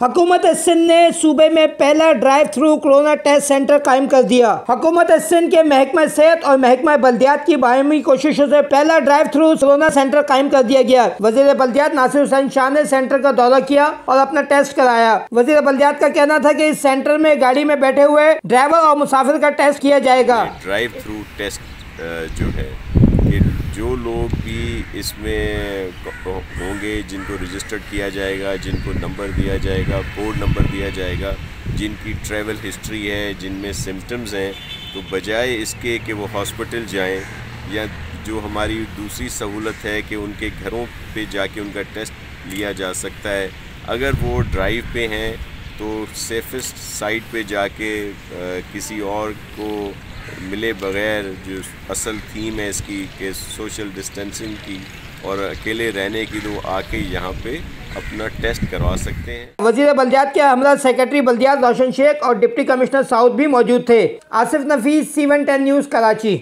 حکومت سندھ نے صوبے میں پہلا drive through corona test centre قائم کر دیا۔ حکومت سندھ کے محکمہ صحت اور محکمہ بلدیات کی باہمی کوششوں سے پہلا ڈرائیو تھرو کرونا سینٹر قائم کر دیا گیا۔ وزیر بلدیات ناصر حسین شاہ نے سینٹر کا دورہ کیا اور اپنا ٹیسٹ کرایا۔ وزیر بلدیات کا کہنا تھا کہ اس سینٹر میں گاڑی میں بیٹھے ہوئے ڈرائیور اور مسافر کا ٹیسٹ کیا جائے گا۔ ڈرائیو تھرو ٹیسٹ جو ہے کہ جو لوگ بھی اس میں ہوں گے، جن کو رجسٹرڈ کیا جائے گا، جن کو نمبر دیا جائے گا کوڈ نمبر دیا جائے گا، جن کی ٹریول ہسٹری ہے، جن میں سمٹمز ہیں، تو بجائے اس کے کہ وہ ہاسپٹل جائیں یا جو ہماری دوسری سہولت ہے کہ ان کے گھروں پہ جا کے ان کا ٹیسٹ لیا جا سکتا ہے۔ اگر وہ ڈرائیو پہ ہیں، تو سیفسٹ سائٹ پہ جا کے کسی اور کو ملے بغیر جو اصل تھیم ہے اس کی کہ سوشل ڈسٹینسنگ کی اور اکیلے رہنے کی، تو آ کے یہاں پہ اپنا ٹیسٹ کروا سکتے ہیں۔ وزیر بلدیات کے حملہ سیکرٹری بلدیات روشن شیخ اور ڈپٹی کمشنر ساؤتھ بھی موجود تھے۔ Asif Nafees, C one ten news, Karachi.